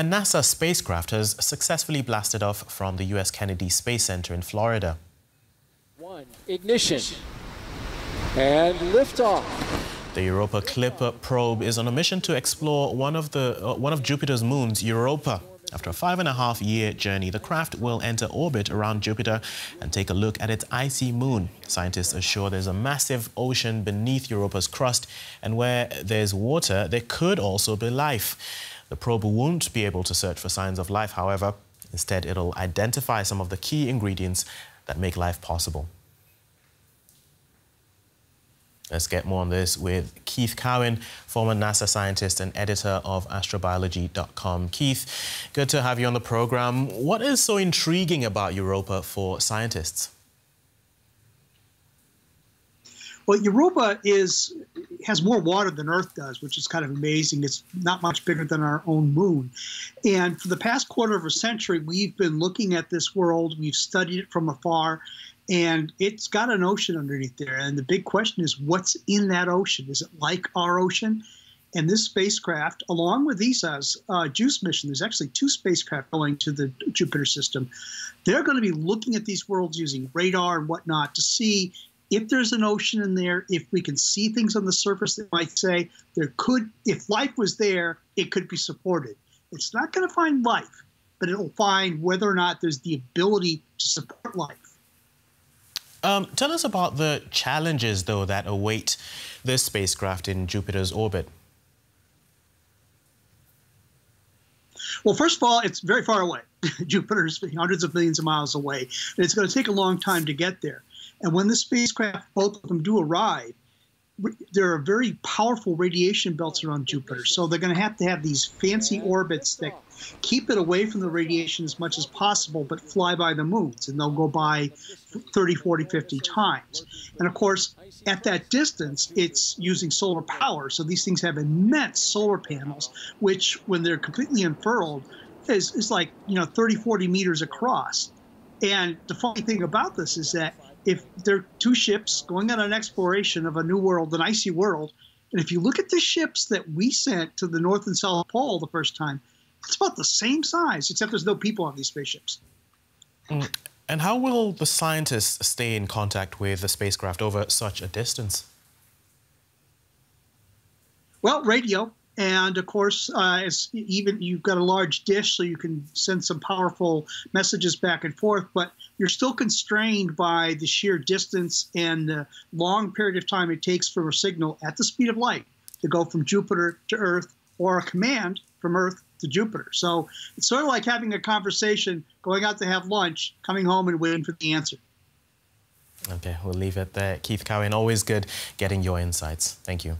A NASA spacecraft has successfully blasted off from the U.S. Kennedy Space Center in Florida. One, ignition, and liftoff. The Europa Clipper probe is on a mission to explore one of, the, uh, one of Jupiter's moons, Europa. After a five and a half year journey, the craft will enter orbit around Jupiter and take a look at its icy moon. Scientists assure there's a massive ocean beneath Europa's crust, and where there's water, there could also be life. The probe won't be able to search for signs of life, however. Instead, it'll identify some of the key ingredients that make life possible. Let's get more on this with Keith Cowing, former NASA scientist and editor of astrobiology.com. Keith, good to have you on the program. What is so intriguing about Europa for scientists? Well, Europa is has more water than Earth does, which is kind of amazing. It's not much bigger than our own moon. And for the past quarter of a century, we've been looking at this world. We've studied it from afar, and it's got an ocean underneath there. And the big question is, what's in that ocean? Is it like our ocean? And this spacecraft, along with ESA's uh, JUICE mission, there's actually two spacecraft going to the Jupiter system. They're going to be looking at these worlds using radar and whatnot to see if there's an ocean in there, if we can see things on the surface that might say there could, if life was there, it could be supported. It's not going to find life, but it'll find whether or not there's the ability to support life. Um, tell us about the challenges, though, that await this spacecraft in Jupiter's orbit. Well, first of all, it's very far away. Jupiter Jupiter's hundreds of millions of miles away, and it's going to take a long time to get there. And when the spacecraft, both of them do arrive, there are very powerful radiation belts around Jupiter. So they're going to have to have these fancy orbits that keep it away from the radiation as much as possible, but fly by the moons. And they'll go by 30, 40, 50 times. And of course, at that distance, it's using solar power. So these things have immense solar panels, which, when they're completely unfurled, is, is like, you know, 30, 40 meters across. And the funny thing about this is that if there are two ships going on an exploration of a new world, an icy world, and if you look at the ships that we sent to the North and South Pole the first time, it's about the same size, except there's no people on these spaceships. Mm. And how will the scientists stay in contact with the spacecraft over such a distance? Well, radio. And of course, uh, it's even you've got a large dish, so you can send some powerful messages back and forth. But you're still constrained by the sheer distance and the long period of time it takes for a signal at the speed of light to go from Jupiter to Earth, or a command from Earth to Jupiter. So it's sort of like having a conversation, going out to have lunch, coming home and waiting for the answer. Okay, we'll leave it there. Keith Cowing, always good getting your insights. Thank you.